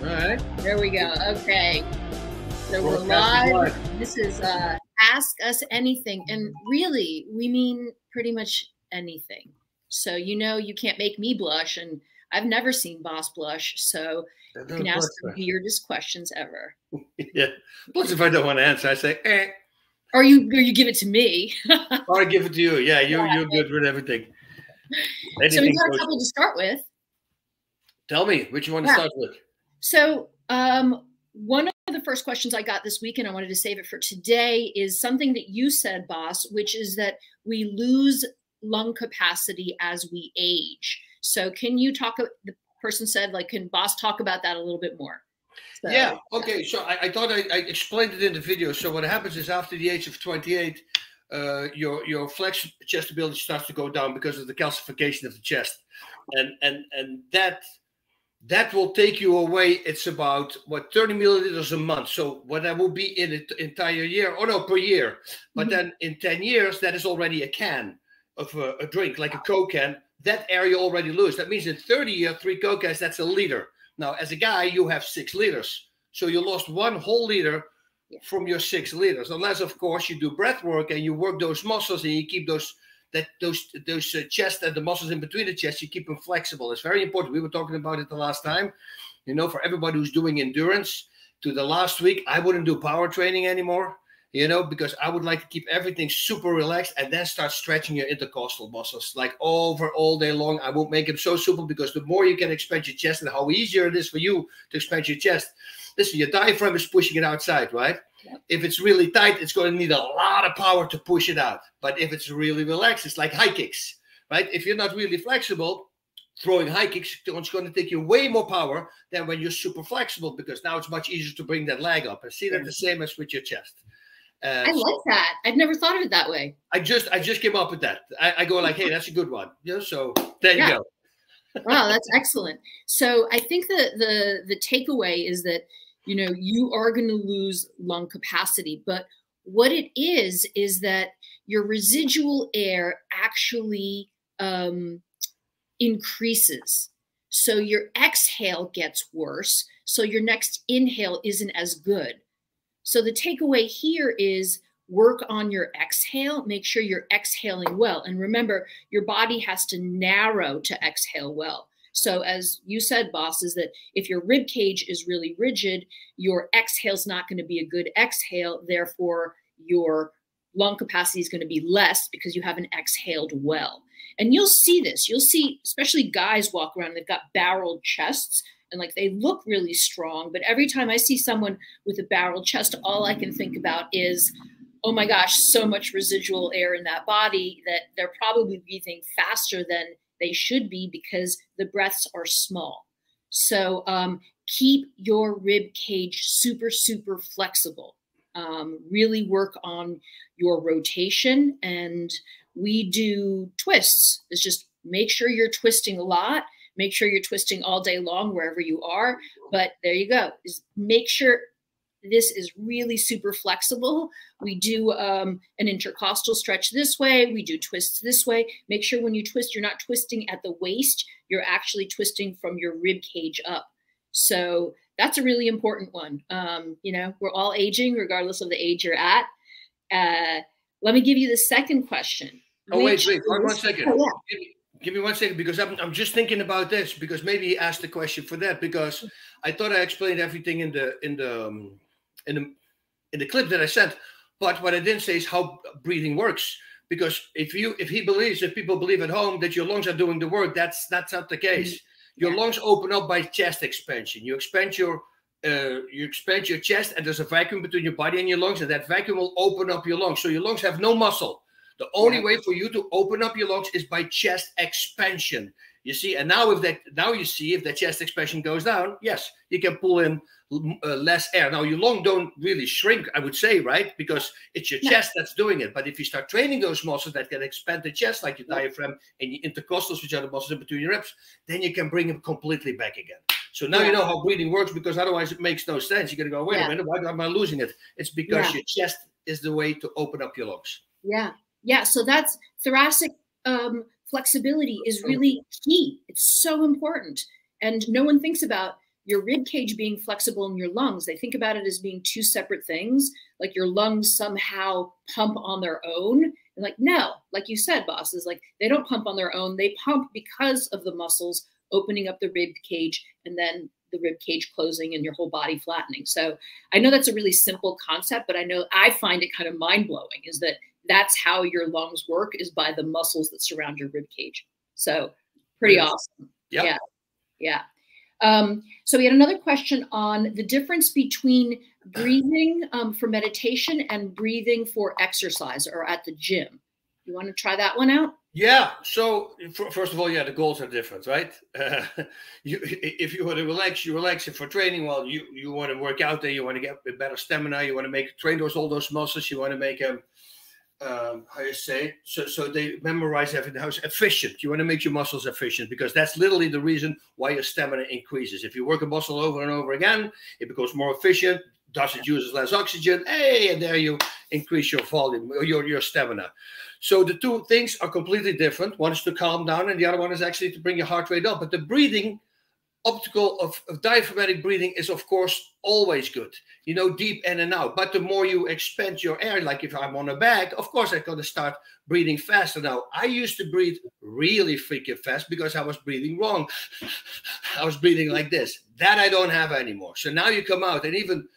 All right. There we go. Okay. So we're live. This is uh, Ask Us Anything. And really, we mean pretty much anything. So, you know, you can't make me blush. And I've never seen Bas blush. So you can ask the weirdest questions ever. yeah. Plus, if I don't want to answer, I say, eh. Or you, or you give it to me. or I give it to you. Yeah, you're, yeah, you're good with everything. Anything so we got a couple to start with. Tell me which you want yeah. to start with. So, um, one of the first questions I got this week, and I wanted to save it for today, is something that you said, Bas, which is that we lose lung capacity as we age. So, can you talk? The person said, like, can Bas talk about that a little bit more? So, yeah. Okay. So I, I thought I, I, explained it in the video. So what happens is after the age of 28, uh, your your flex chest ability starts to go down because of the calcification of the chest, and and and that that will take you away. It's about what 30 milliliters a month. So what that will be in an entire year, or no, per year. But mm-hmm. then in 10 years, that is already a can of a, a, drink, like a Coke can. That area already lose. That means in 30 years, three Coke cans, that's a liter. Now, as a guy, you have six liters. So you lost one whole liter from your six liters, unless, of course, you do breath work and you work those muscles and you keep those that those those uh, chest and the muscles in between the chest you keep them flexible. It's very important. We were talking about it the last time. You know for everybody who's doing endurance to the last week i wouldn't do power training anymore you know because i would like to keep everything super relaxed and then start stretching your intercostal muscles. Like over all day long i won't make them so super because the more you can expand your chest and how easier it is for you to expand your chest listen your diaphragm is pushing it outside right if it's really tight, it's going to need a lot of power to push it out. But if it's really relaxed, it's like high kicks, right? If you're not really flexible, throwing high kicks it's going to take you way more power than when you're super flexible because now it's much easier to bring that leg up and see that the same as with your chest. Uh, I like that. I've never thought of it that way. I just I just came up with that. I, I go like, hey, that's a good one. Yeah, so there yeah. you go. wow, that's excellent. So I think that the the takeaway is that you know, you are going to lose lung capacity. But what it is, is that your residual air actually um, increases. So your exhale gets worse. So your next inhale isn't as good. So the takeaway here is work on your exhale. Make sure you're exhaling well. And remember, your body has to narrow to exhale well. So, as you said, Bas, is that if your rib cage is really rigid, your exhale is not going to be a good exhale. Therefore, your lung capacity is going to be less because you haven't exhaled well. And you'll see this. You'll see, especially guys walk around, they've got barreled chests and like they look really strong. But every time I see someone with a barreled chest, all I can think about is, oh my gosh, so much residual air in that body that they're probably breathing faster than they should be because the breaths are small. So um, keep your rib cage super, super flexible. Um, really work on your rotation. And we do twists. It's just make sure you're twisting a lot. Make sure you're twisting all day long wherever you are. But there you go. Is make sure this is really super flexible. We do um, an intercostal stretch this way. We do twists this way. Make sure when you twist, you're not twisting at the waist. You're actually twisting from your rib cage up. So that's a really important one. Um, you know, we're all aging regardless of the age you're at. Uh, let me give you the second question. Oh, wait, wait, one, one second. Oh, yeah. give, me, give, me, one second because I'm, I'm just thinking about this because maybe he asked the question for that because I thought I explained everything in the in the um, in the in the clip that I sent. But what I didn't say is how breathing works. Because if you if he believes if people believe at home that your lungs are doing the work, that's that's not the case. Mm-hmm. Your lungs open up by chest expansion. You expand your uh, you expand your chest, and there's a vacuum between your body and your lungs, and that vacuum will open up your lungs. So your lungs have no muscle. The only yeah. way for you to open up your lungs is by chest expansion. You see, and now if that now you see if the chest expansion goes down, yes, you can pull in uh, less air. Now, your lung don't really shrink, I would say, right? Because it's your no. chest that's doing it. But if you start training those muscles that can expand the chest, like your diaphragm and your intercostals, which are the muscles in between your ribs, then you can bring them completely back again. So now yeah. you know how breathing works because otherwise it makes no sense. You're going to go, wait yeah. a minute, why am I losing it? It's because yeah. your chest is the way to open up your lungs. Yeah. Yeah. So that's thoracic um, flexibility is really key. It's so important. And no one thinks about your rib cage being flexible in your lungs, they think about it as being two separate things, like your lungs somehow pump on their own. And like, no, like you said, Bas, is like they don't pump on their own. They pump because of the muscles opening up the rib cage and then the rib cage closing and your whole body flattening. So I know that's a really simple concept, but I know I find it kind of mind blowing is that that's how your lungs work is by the muscles that surround your rib cage. So pretty awesome. Yep. Yeah. Yeah. Um, so we had another question on the difference between breathing um, for meditation and breathing for exercise or at the gym. You want to try that one out? Yeah. So first of all, yeah, the goals are different, right? Uh, you, if you want to relax, you relax. If for training, well, you you want to work out there, you want to get better stamina, you want to make train those all those muscles, you want to make them um, how you say? So, so they memorize everything. How efficient? You want to make your muscles efficient because that's literally the reason why your stamina increases. If you work a muscle over and over again, it becomes more efficient. Does it uses less oxygen? Hey, and there you increase your volume, your your stamina. So the two things are completely different. One is to calm down, and the other one is actually to bring your heart rate up. But the breathing optical of, of, diaphragmatic breathing is of course always good you know deep in and out. But the more you expand your air like if i'm on a bag of course i'm going to start breathing faster. Now i used to breathe really freaking fast because i was breathing wrong. I was breathing like this. That i don't have anymore. So now you come out and even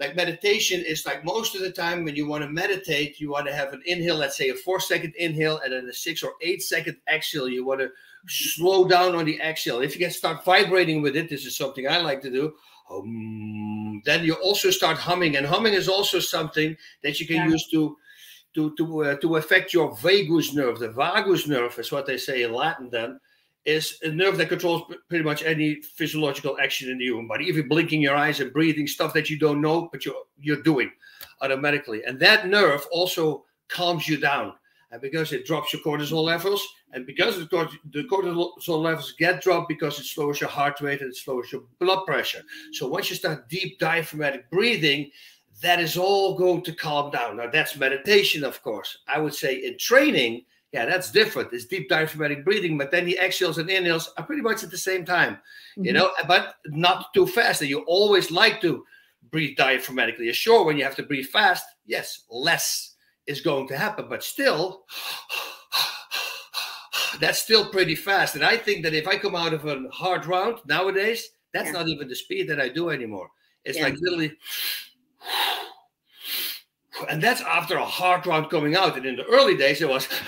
like meditation is like most of the time when you want to meditate you want to have an inhale let's say a four second inhale and then a six or eight second exhale you want to slow down on the exhale. If you can start vibrating with it, this is something I like to do. Um, then you also start humming, and humming is also something that you can yeah. use to to to uh, to affect your vagus nerve. The vagus nerve is what they say in Latin. Then is a nerve that controls pretty much any physiological action in the human body. Even blinking your eyes and breathing, stuff that you don't know, but you're you're doing automatically. And that nerve also calms you down and because it drops your cortisol levels, and because the cortisol levels get dropped because it slows your heart rate and it slows your blood pressure. So once you start deep diaphragmatic breathing, that is all going to calm down. Now that's meditation, of course. I would say in training, yeah, that's different. It's deep diaphragmatic breathing, but then the exhales and inhales are pretty much at the same time, mm-hmm. you know, but not too fast. And you always like to breathe diaphragmatically. Sure, when you have to breathe fast, yes, less is going to happen. But still, that's still pretty fast. And I think that if I come out of a hard round nowadays, that's yeah. not even the speed that I do anymore. It's yeah. like literally, and that's after a hard round coming out. And in the early days, it was.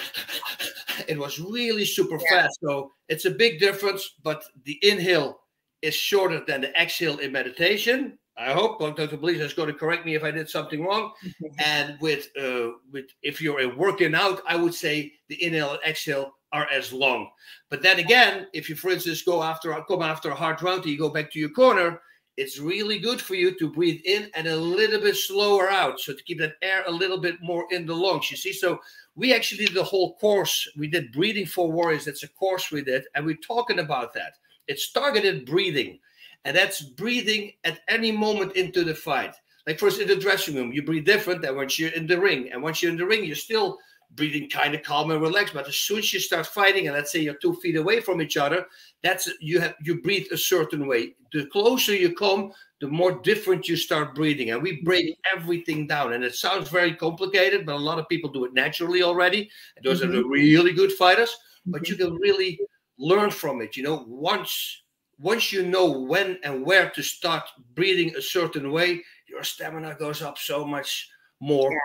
it was really super yeah. fast. So it's a big difference, but the inhale is shorter than the exhale in meditation. I hope Dr. Belisa is going to correct me if I did something wrong. and with uh, with if you're working out, I would say the inhale and exhale are as long. But then again, if you, for instance, go after come after a hard round, you go back to your corner. It's really good for you to breathe in and a little bit slower out, so to keep that air a little bit more in the lungs. You see, so we actually did the whole course. We did breathing for warriors. That's a course we did, and we're talking about that. It's targeted breathing. And that's breathing at any moment into the fight. Like first in the dressing room, you breathe different than once you're in the ring. And once you're in the ring, you're still breathing kind of calm and relaxed. But as soon as you start fighting, and let's say you're two feet away from each other, that's you have you breathe a certain way. The closer you come, the more different you start breathing. And we break everything down. And it sounds very complicated, but a lot of people do it naturally already. And those mm-hmm. are the mm-hmm. really good fighters. But you mm-hmm. can really learn from it. You know, once once you know when and where to start breathing a certain way, your stamina goes up so much more. Yeah.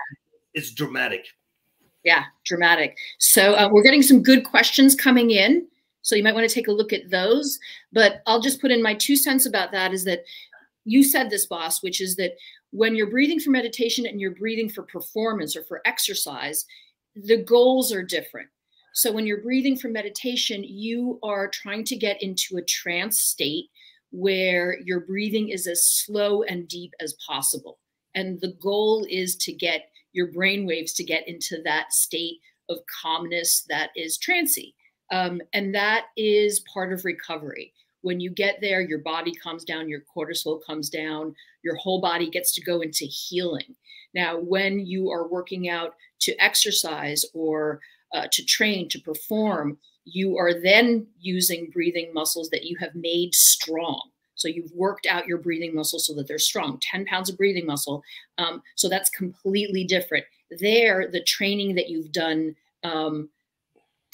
It's dramatic. Yeah, dramatic. So uh, we're getting some good questions coming in. So you might want to take a look at those. But I'll just put in my two cents about that is that you said this, Bas, which is that when you're breathing for meditation and you're breathing for performance or for exercise, the goals are different. So when you're breathing for meditation, you are trying to get into a trance state where your breathing is as slow and deep as possible. And the goal is to get your brain waves to get into that state of calmness that is trancy. Um, and that is part of recovery. When you get there, your body calms down, your cortisol comes down, your whole body gets to go into healing. Now, when you are working out to exercise or uh, to train, to perform, you are then using breathing muscles that you have made strong. So you've worked out your breathing muscles so that they're strong, 10 pounds of breathing muscle. Um, so that's completely different. There, the training that you've done um,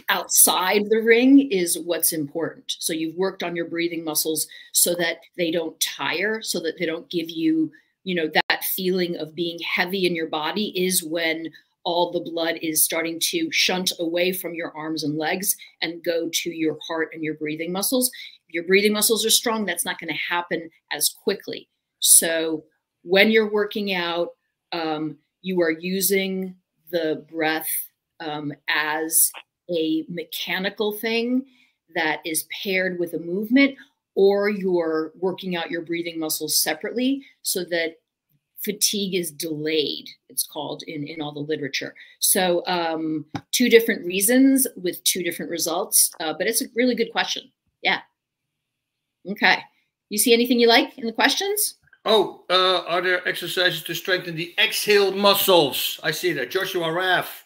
outside the ring is what's important. So you've worked on your breathing muscles so that they don't tire, so that they don't give you, you know, that feeling of being heavy in your body is when all the blood is starting to shunt away from your arms and legs and go to your heart and your breathing muscles. Your breathing muscles are strong, that's not going to happen as quickly. So when you're working out, um, you are using the breath um, as a mechanical thing that is paired with a movement, or you're working out your breathing muscles separately so that fatigue is delayed it's called in in all the literature. So um two different reasons with two different results uh, but it's a really good question. Yeah okay you see anything you like in the questions oh uh are there exercises to strengthen the exhale muscles i see that joshua raff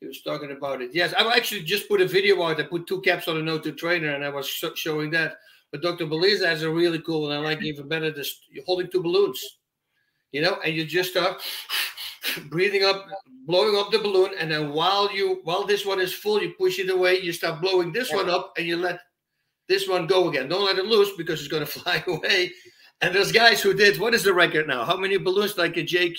he was talking about it. Yes, I actually just put a video out. I put two caps on a note to trainer, and I was showing that. But Dr. Belisa has a really cool, and I like even better this you're holding two balloons, you know, and you just start breathing up, blowing up the balloon, and then while you while this one is full, you push it away. You start blowing this one up, and you let this one go again. Don't let it loose because it's going to fly away. And there's guys who did what is the record now? How many balloons like a Jake?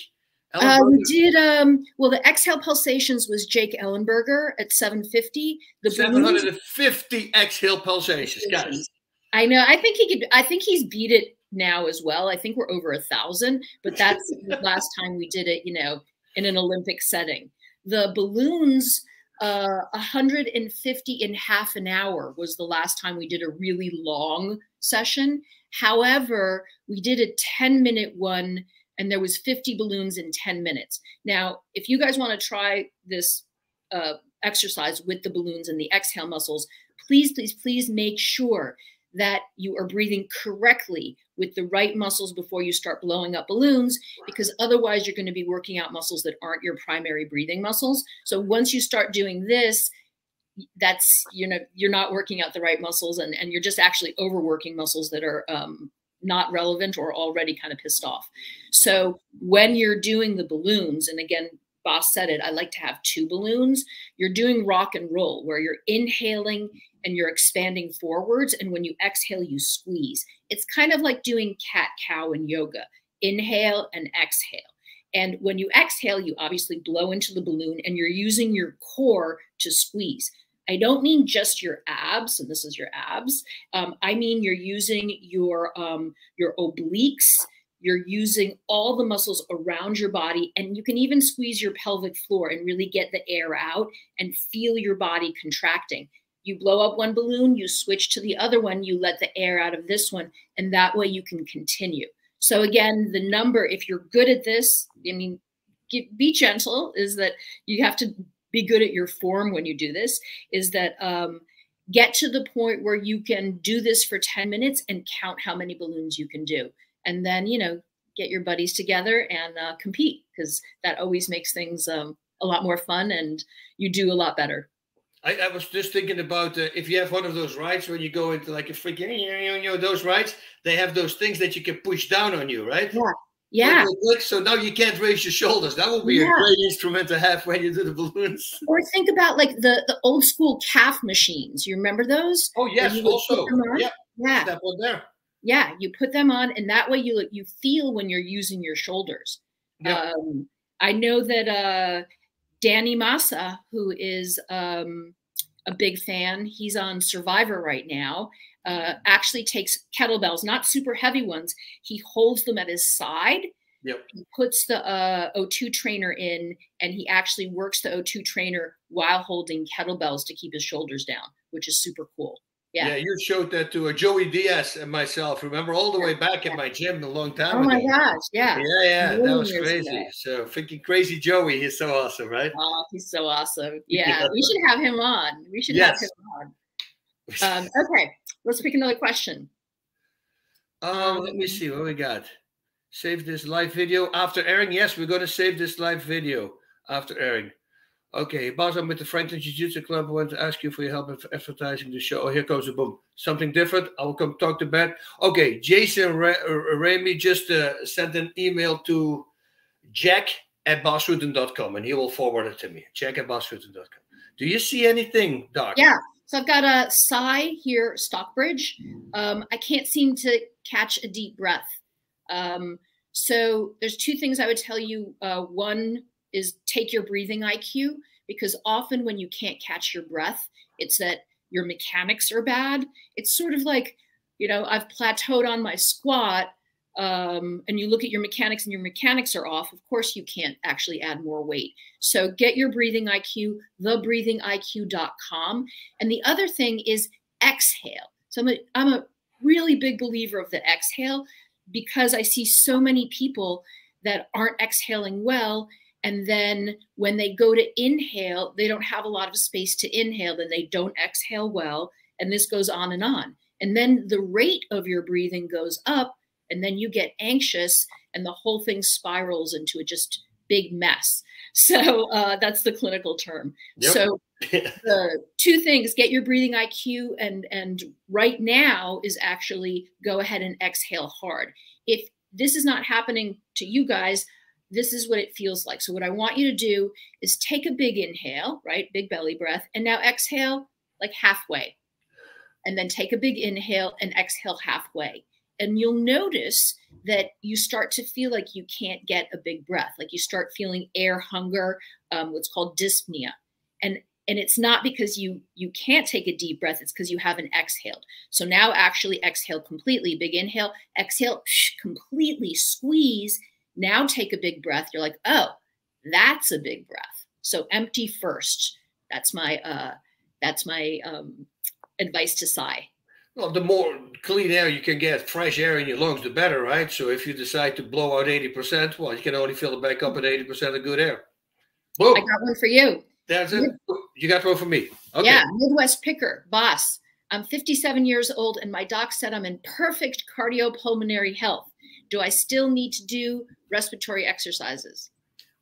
Uh, we did um well the exhale pulsations was Jake Ellenberger at 750. The 750 exhale pulsations, guys. I know. I think he could I think he's beat it now as well. I think we're over a thousand, but that's the last time we did it, you know, in an Olympic setting. The balloons uh 150 in half an hour was the last time we did a really long session. However, we did a 10 minute one and there was 50 balloons in 10 minutes. Now, if you guys want to try this uh, exercise with the balloons and the exhale muscles, please, please, please make sure that you are breathing correctly with the right muscles before you start blowing up balloons, because otherwise you're going to be working out muscles that aren't your primary breathing muscles. So once you start doing this, that's you know you're not working out the right muscles and, and you're just actually overworking muscles that are um, not relevant or already kind of pissed off. So when you're doing the balloons, and again, Bas said it, I like to have two balloons. You're doing rock and roll where you're inhaling and you're expanding forwards. And when you exhale, you squeeze. It's kind of like doing cat cow in yoga inhale and exhale. And when you exhale, you obviously blow into the balloon and you're using your core to squeeze. I don't mean just your abs, and this is your abs. Um, I mean you're using your um, your obliques. You're using all the muscles around your body, and you can even squeeze your pelvic floor and really get the air out and feel your body contracting. You blow up one balloon, you switch to the other one, you let the air out of this one, and that way you can continue. So again, the number, if you're good at this, I mean, be gentle, is that you have to be good at your form when you do this is that um, get to the point where you can do this for 10 minutes and count how many balloons you can do. And then, you know, get your buddies together and uh, compete because that always makes things um, a lot more fun and you do a lot better. I, I was just thinking about uh, if you have one of those rides when you go into like a freaking, you know, those rides, they have those things that you can push down on you, right? Yeah. Yeah. So now you can't raise your shoulders. That would be yeah. a great instrument to have when you do the balloons. Or think about like the, the old school calf machines. You remember those? Oh yes, also. Yeah. Yeah. There. Yeah, you put them on, and that way you you feel when you're using your shoulders. Yeah. Um, I know that uh, Danny Massa, who is um, a big fan, he's on Survivor right now, uh, actually takes kettlebells, not super heavy ones. He holds them at his side. Yep. He puts the uh, O2 trainer in, and he actually works the O2 trainer while holding kettlebells to keep his shoulders down, which is super cool. Yeah. yeah, you showed that to a Joey Diaz and myself. Remember all the way back at my gym a long time ago. oh ago. my gosh, yeah. Yeah, yeah, that was crazy. Ago. So thinking crazy Joey, he's so awesome, right? Oh, he's so awesome. Yeah, yeah. we should have him on. We should yes. have him on. Um, okay, let's pick another question. Um, let me see what we got. Save this live video after airing. Yes, we're going to save this live video after airing. Okay, Bas, I'm with the Franklin Jiu-Jitsu Club. I want to ask you for your help in advertising the show. Oh, here comes a boom. Something different. I will come talk to Ben. Okay, Jason Remy just uh, sent an email to Jack at basrutten.com and he will forward it to me. Jack at basrutten.com. Do you see anything, Doc? Yeah. So I've got a sigh here, Stockbridge. Um, I can't seem to catch a deep breath. Um, so there's two things I would tell you. Uh, one is take your breathing IQ because often when you can't catch your breath, it's that your mechanics are bad. It's sort of like, you know, I've plateaued on my squat um, and you look at your mechanics and your mechanics are off, of course you can't actually add more weight. So get your breathing IQ, thebreathingiq.com. And the other thing is exhale. So I'm a, I'm a really big believer of the exhale because I see so many people that aren't exhaling well and then when they go to inhale, they don't have a lot of space to inhale, then they don't exhale well. And this goes on and on. And then the rate of your breathing goes up, and then you get anxious, and the whole thing spirals into a just big mess. So uh, that's the clinical term. Yep. So the two things: get your breathing IQ, and and right now is actually go ahead and exhale hard. If this is not happening to you guys, this is what it feels like. So what I want you to do is take a big inhale, right? Big belly breath. And now exhale like halfway. And then take a big inhale and exhale halfway. And you'll notice that you start to feel like you can't get a big breath, like you start feeling air hunger, um, what's called dyspnea. And and it's not because you you can't take a deep breath it's because you haven't exhaled so now actually exhale completely big inhale exhale completely squeeze now take a big breath. You're like, oh, that's a big breath. So empty first. That's my uh, that's my um, advice to sigh. Well, the more clean air you can get, fresh air in your lungs, the better, right? So if you decide to blow out 80%, well, you can only fill it back up at 80% of good air. Boom. I got one for you. That's it. You got one for me. Okay. Yeah, Midwest Picker, Bas. I'm 57 years old, and my doc said I'm in perfect cardiopulmonary health. Do I still need to do respiratory exercises?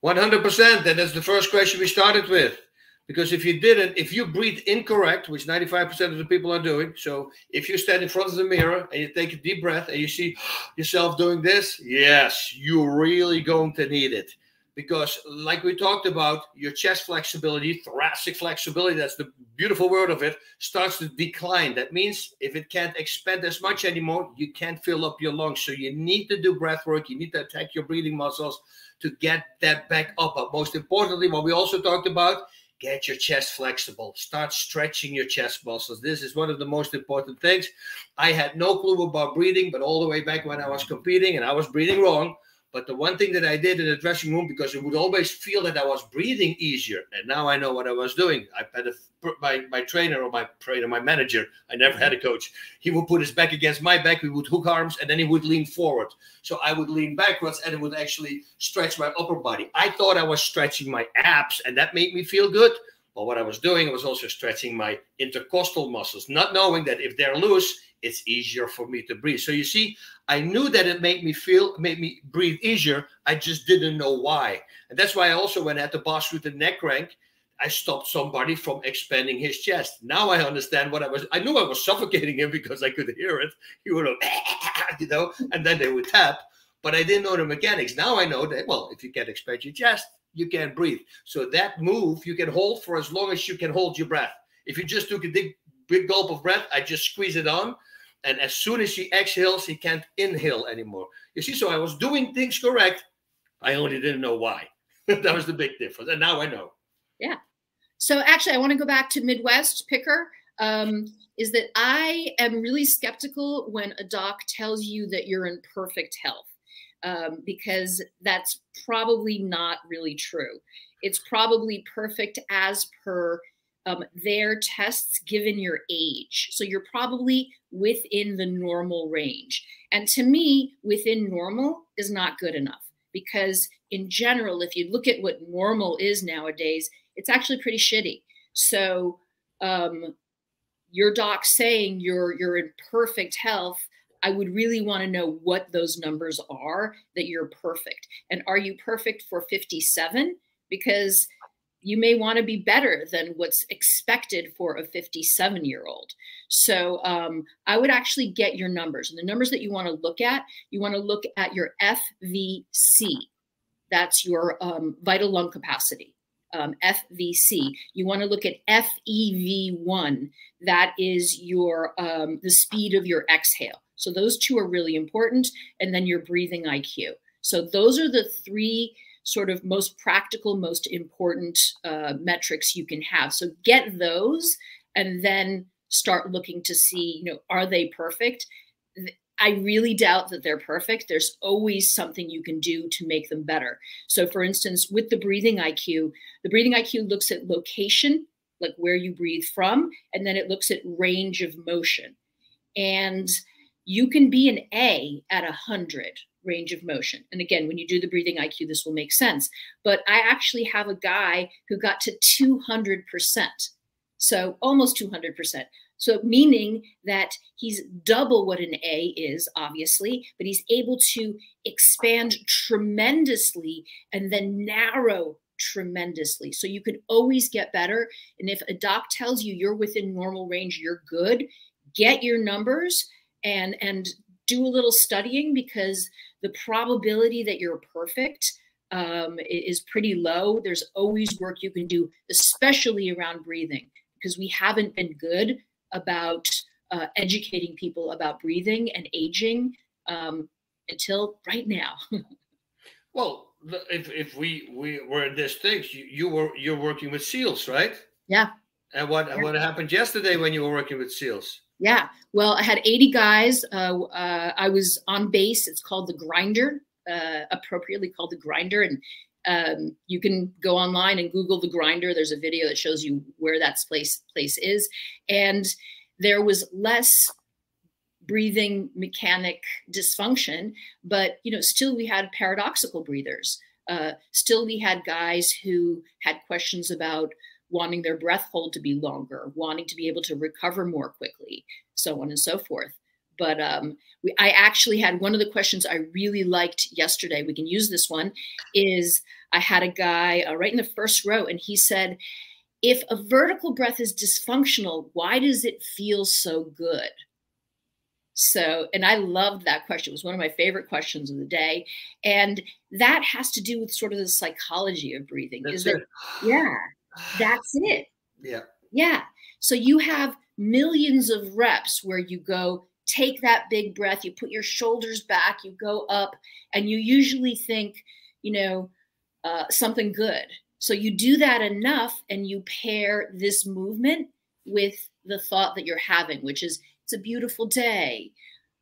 100%. And that's the first question we started with. Because if you didn't, if you breathe incorrect, which 95% of the people are doing, so if you stand in front of the mirror and you take a deep breath and you see yourself doing this, yes, you're really going to need it because like we talked about your chest flexibility thoracic flexibility that's the beautiful word of it starts to decline. That means if it can't expand as much anymore you can't fill up your lungs. So you need to do breath work. You need to attack your breathing muscles to get that back up. But most importantly what we also talked about get your chest flexible. Start stretching your chest muscles. This is one of the most important things. I had no clue about breathing but all the way back when i was competing and i was breathing wrong but the one thing that I did in the dressing room, because it would always feel that I was breathing easier, and now I know what I was doing. I had a, my my trainer or my trainer, my manager. I never had a coach. He would put his back against my back. We would hook arms, and then he would lean forward. So I would lean backwards, and it would actually stretch my upper body. I thought I was stretching my abs, and that made me feel good. But what I was doing was also stretching my intercostal muscles, not knowing that if they're loose, it's easier for me to breathe. So you see, I knew that it made me feel, made me breathe easier. I just didn't know why. And that's why I also, when I had the boss with the neck crank, I stopped somebody from expanding his chest. Now I understand what I was. I knew I was suffocating him because I could hear it. He would, have, you know, and then they would tap. But I didn't know the mechanics. Now I know that. Well, if you can't expand your chest, you can't breathe. So that move you can hold for as long as you can hold your breath. If you just took a big, big gulp of breath, I just squeeze it on. And as soon as he exhales, he can't inhale anymore. You see, so I was doing things correct. I only didn't know why. that was the big difference. And now I know. Yeah. So actually, I want to go back to Midwest Picker. Um, is that I am really skeptical when a doc tells you that you're in perfect health um, because that's probably not really true. It's probably perfect as per um, their tests given your age. So you're probably within the normal range. And to me, within normal is not good enough because, in general, if you look at what normal is nowadays, it's actually pretty shitty. So, um, your doc saying you're you're in perfect health I would really want to know what those numbers are that you're perfect. And are you perfect for 57? Because you may want to be better than what's expected for a 57 year old. So um, I would actually get your numbers. And the numbers that you want to look at, you want to look at your FVC. That's your um, vital lung capacity. Um, FVC. You want to look at FEV1. That is your um, the speed of your exhale. So those two are really important. And then your breathing IQ. So those are the three sort of most practical, most important uh, metrics you can have. So get those and then start looking to see, you know, are they perfect? I really doubt that they're perfect. There's always something you can do to make them better. So, for instance, with the breathing IQ, the breathing IQ looks at location, like where you breathe from, and then it looks at range of motion. And you can be an A at 100 range of motion. And again, when you do the breathing IQ, this will make sense. But I actually have a guy who got to 200%. So almost 200%. So meaning that he's double what an A is, obviously, but he's able to expand tremendously and then narrow tremendously. So you can always get better. And if a doc tells you you're within normal range, you're good, get your numbers and and do a little studying because the probability that you're perfect um, is pretty low. There's always work you can do, especially around breathing, because we haven't been good about uh, educating people about breathing and aging um, until right now. well, if, if we we were in this thing, you, you were you're working with seals, right? Yeah. And what yeah. what happened yesterday when you were working with seals? Yeah. Well, I had 80 guys. Uh, uh, I was on base. It's called the grinder, uh, appropriately called the grinder. And um, you can go online and Google the grinder. There's a video that shows you where that place place is. And there was less breathing mechanic dysfunction, but you know, still we had paradoxical breathers. Uh, still, we had guys who had questions about wanting their breath hold to be longer, wanting to be able to recover more quickly, so on and so forth. But um, we, I actually had one of the questions I really liked yesterday. We can use this one. Is I had a guy uh, right in the first row, and he said, "If a vertical breath is dysfunctional, why does it feel so good?" So, and I loved that question. It was one of my favorite questions of the day. And that has to do with sort of the psychology of breathing. That's is that, it. yeah, that's it. Yeah. Yeah. So you have millions of reps where you go take that big breath, you put your shoulders back, you go up, and you usually think, you know, uh, something good. So you do that enough and you pair this movement with the thought that you're having, which is, it's a beautiful day.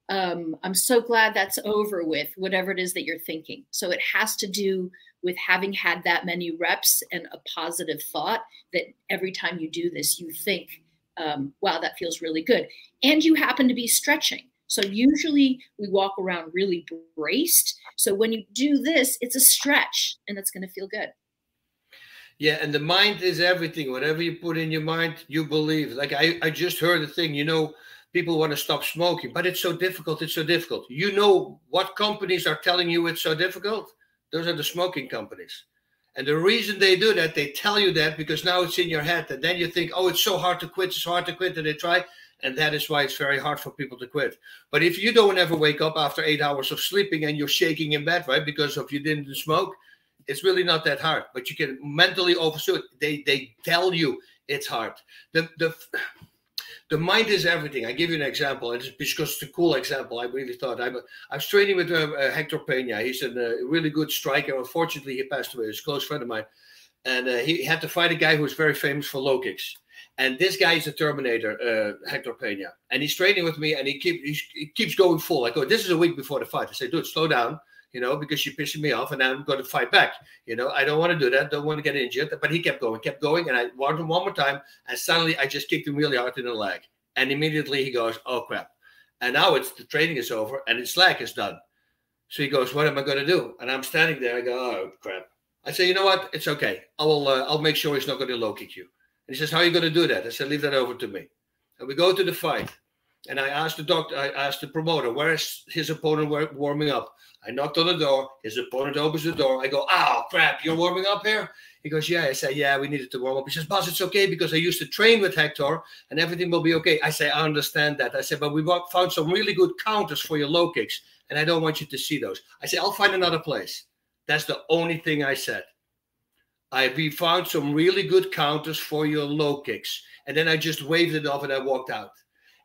Um, I'm so glad that's over with, whatever it is that you're thinking. So it has to do with having had that many reps and a positive thought that every time you do this, you think, um, wow, that feels really good. And you happen to be stretching. So usually we walk around really braced. So when you do this, it's a stretch and it's going to feel good. Yeah, and the mind is everything. Whatever you put in your mind, you believe. Like I, I just heard a thing, you know, people want to stop smoking, but it's so difficult. It's so difficult. You know what companies are telling you it's so difficult? Those are the smoking companies. And the reason they do that, they tell you that because now it's in your head. And then you think, oh, it's so hard to quit. It's hard to quit. And they try. And that is why it's very hard for people to quit. But if you don't ever wake up after eight hours of sleeping and you're shaking in bed, right, because of you didn't smoke, it's really not that hard. But you can mentally overshoot. They they tell you it's hard. The the the mind is everything. I give you an example, and it's because it's a cool example. I really thought. A, I was training with uh, uh, Hector Pena. He's a uh, really good striker. Unfortunately, he passed away. He's a close friend of mine, and uh, he had to fight a guy who was very famous for low kicks. And this guy is a Terminator, uh, Hector Pena, and he's training with me, and he keep he keeps going full. I go, this is a week before the fight. I say, dude, slow down you know, because you're pissing me off and I'm going to fight back. You know, I don't want to do that. Don't want to get injured. But he kept going, kept going. And I warned him one more time. And suddenly I just kicked him really hard in the leg. And immediately he goes, oh, crap. And now it's the training is over and his leg is done. So he goes, what am I going to do? And I'm standing there. I go, oh, crap. I say, you know what? It's okay. I will, uh, I'll make sure he's not going to low kick you. And he says, how are you going to do that? I said, leave that over to me. And we go to the fight. And I asked the doctor, I asked the promoter, where is his opponent warming up? I knocked on the door. His opponent opens the door. I go, oh, crap, you're warming up here? He goes, yeah. I say, yeah, we needed to warm up. He says, Bas, it's okay because I used to train with Hector and everything will be okay. I say, I understand that. I said, but we found some really good counters for your low kicks and I don't want you to see those. I said, I'll find another place. That's the only thing I said. I we found some really good counters for your low kicks. And then I just waved it off and I walked out.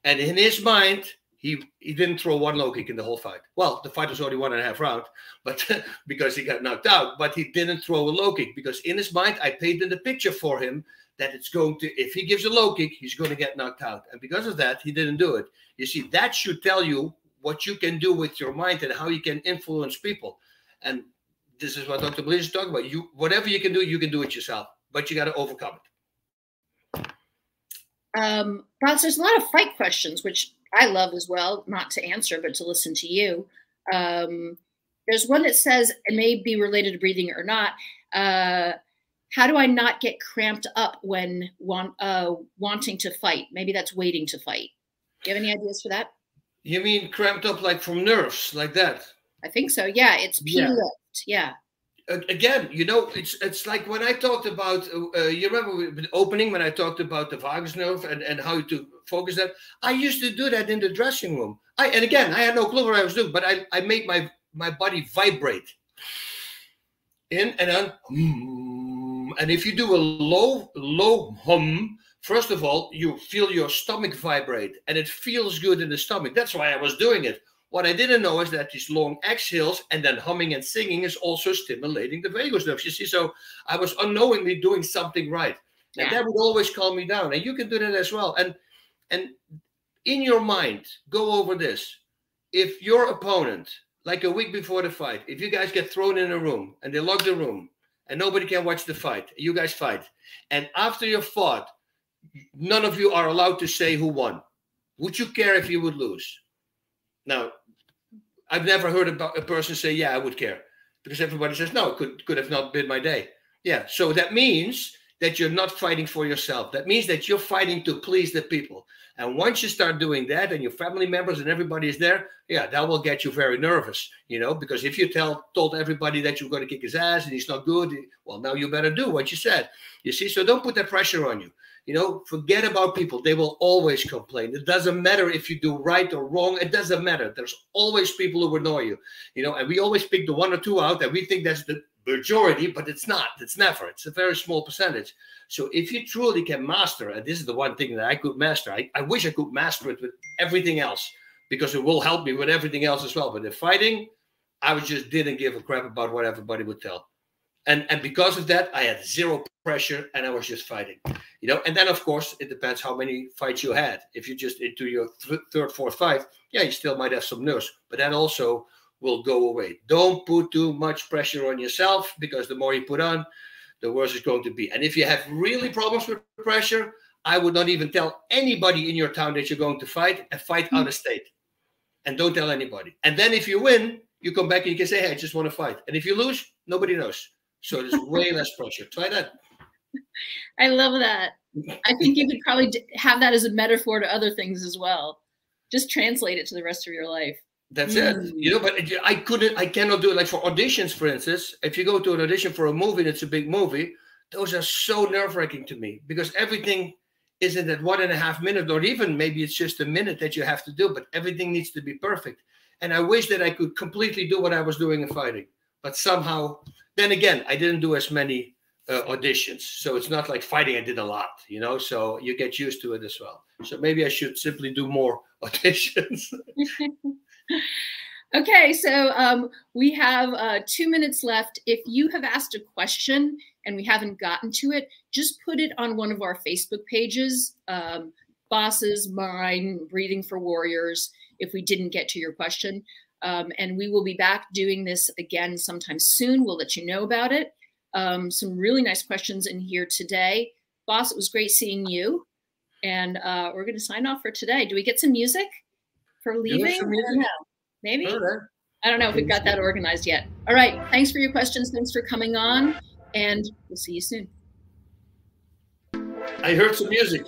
And in his mind, he he didn't throw one low kick in the whole fight. Well, the fight was only one and a half round, but because he got knocked out. But he didn't throw a low kick because in his mind, I painted the picture for him that it's going to if he gives a low kick, he's going to get knocked out. And because of that, he didn't do it. You see, that should tell you what you can do with your mind and how you can influence people. And this is what Dr. Belisa is talking about. You whatever you can do, you can do it yourself, but you got to overcome it. Um, there's a lot of fight questions, which I love as well, not to answer, but to listen to you. Um, there's one that says it may be related to breathing or not. Uh, how do I not get cramped up when want, uh, wanting to fight? Maybe that's waiting to fight. Do you have any ideas for that? You mean cramped up like from nerves, like that? I think so. Yeah, it's P yeah. lift. Yeah. Again, you know, it's it's like when I talked about. Uh, you remember the opening when I talked about the vagus nerve and and how to focus that. I used to do that in the dressing room. I and again, I had no clue what I was doing, but I I made my my body vibrate. In and then, and if you do a low low hum, First of all, you feel your stomach vibrate and it feels good in the stomach. That's why I was doing it. What I didn't know is that these long exhales and then humming and singing is also stimulating the vagus nerves. You see, so I was unknowingly doing something right. And that would always calm me down. And you can do that as well. And and in your mind, go over this. If your opponent, like a week before the fight, if you guys get thrown in a room and they lock the room and nobody can watch the fight, you guys fight. And after you fought, none of you are allowed to say who won. Would you care if you would lose? Now, I've never heard about a person say, "Yeah, I would care," because everybody says, "No, it could could have not been my day." Yeah, so that means that you're not fighting for yourself. That means that you're fighting to please the people. And once you start doing that, and your family members and everybody is there, yeah, that will get you very nervous, you know, because if you tell told everybody that you're going to kick his ass and he's not good, well, now you better do what you said. You see, so don't put that pressure on you. You know, forget about people. They will always complain. It doesn't matter if you do right or wrong. It doesn't matter. There's always people who annoy you. You know, and we always pick the one or two out and we think that's the majority, but it's not. It's never. It's a very small percentage. So if you truly can master, and this is the one thing that I could master, I, I wish I could master it with everything else because it will help me with everything else as well. But the fighting, I just didn't give a crap about what everybody would tell. And, and because of that, I had zero pressure and I was just fighting you know? And then of course it depends how many fights you had. If you're just into your th- third fourth fight yeah you still might have some nerves but that also will go away. Don't put too much pressure on yourself because the more you put on the worse it's going to be. And if you have really problems with pressure i would not even tell anybody in your town that you're going to fight and fight mm-hmm. out of state. And don't tell anybody. And then if you win you come back and you can say hey i just want to fight. And if you lose nobody knows so there's way less pressure try that I love that. I think you could probably have that as a metaphor to other things as well. Just translate it to the rest of your life. That's mm. it. You know, but I couldn't, I cannot do it. Like for auditions, for instance, if you go to an audition for a movie and it's a big movie, those are so nerve wracking to me because everything isn't that one and a half minute or even maybe it's just a minute that you have to do, but everything needs to be perfect. And I wish that I could completely do what I was doing in fighting, but somehow, then again, I didn't do as many uh, auditions. So it's not like fighting. I did a lot, you know. So you get used to it as well. So maybe I should simply do more auditions. okay, so um, we have uh, two minutes left. If you have asked a question and we haven't gotten to it, just put it on one of our Facebook pages. Um, bosses, mine, breathing for warriors. If we didn't get to your question. Um, and we will be back doing this again sometime soon. We'll let you know about it um, some really nice questions in here today. Bas, it was great seeing you. And uh, we're going to sign off for today. Do we get some music for leaving? Music? I don't know. Maybe? I don't know if we've got that organized yet. All right. Thanks for your questions. Thanks for coming on. And we'll see you soon. I heard some music.